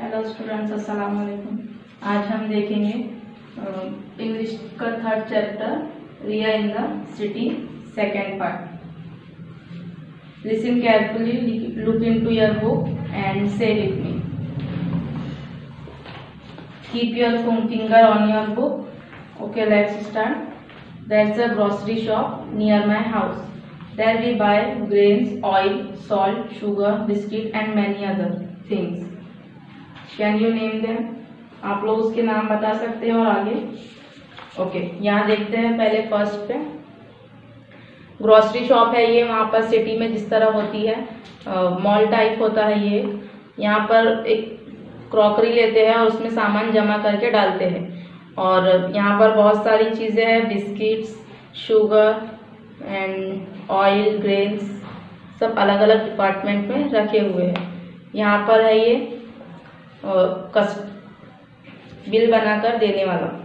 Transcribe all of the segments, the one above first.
Hello students अस्सलाम वालेकुम आज हम देखेंगे इंग्लिश का third chapter Riya in the city second part listen carefully look into your book and say with me keep your forefinger on your book okay let's start that's a grocery shop near my house there we buy grains oil salt sugar biscuit and many other things can you name them आप लोग उसके नाम बता सकते हैं और आगे। Okay यहाँ देखते हैं पहले फ़र्स्ट पे। ग्रोसरी शॉप है ये, वहाँ पर सिटी में जिस तरह होती है मॉल टाइप होता है ये। यहाँ पर एक क्रॉकरी लेते हैं और उसमें सामान जमा करके डालते हैं। और यहाँ पर बहुत सारी चीज़ें हैं biscuits sugar and oil grains सब अलग अलग डिपार्टमेंट में रखे हुए हैं। यहाँ पर है ये बिल बनाकर देने वाला।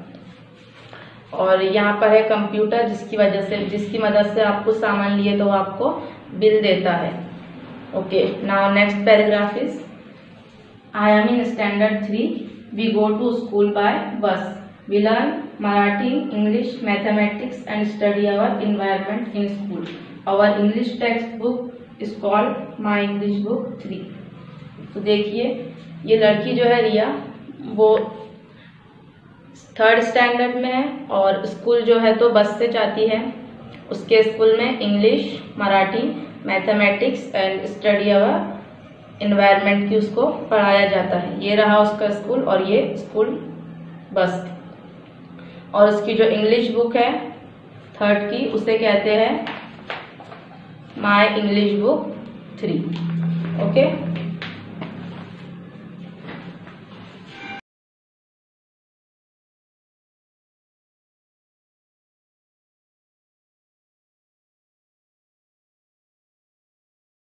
और यहाँ पर है कंप्यूटर, जिसकी वजह से, जिसकी मदद से आप कुछ सामान लिए तो आपको बिल देता है। Okay now next paragraph is I am in standard three we go to school by bus we learn Marathi English mathematics and study our environment in school our English text book is called my English book three तो देखिए, ये लड़की जो है रिया, वो third standard में है और स्कूल जो है तो बस से जाती है। उसके स्कूल में English Marathi mathematics and study our environment की उसको पढ़ाया जाता है। ये रहा उसका स्कूल और ये स्कूल बस और उसकी जो इंग्लिश बुक है थर्ड की, उसे कहते हैं my English book three okay